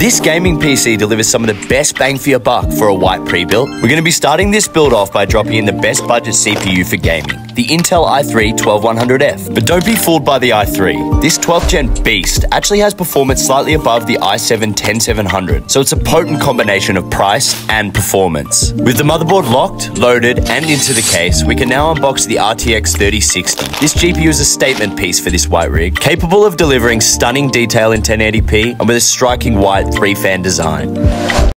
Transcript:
This gaming PC delivers some of the best bang for your buck for a white pre-built. We're going to be starting this build off by dropping in the best budget CPU for gaming, the Intel i3 12100F. But don't be fooled by the i3. This 12th gen beast actually has performance slightly above the i7 10700, so it's a potent combination of price and performance. With the motherboard locked, loaded, and into the case, we can now unbox the RTX 3060. This GPU is a statement piece for this white rig, capable of delivering stunning detail in 1080p and with a striking white three fan design.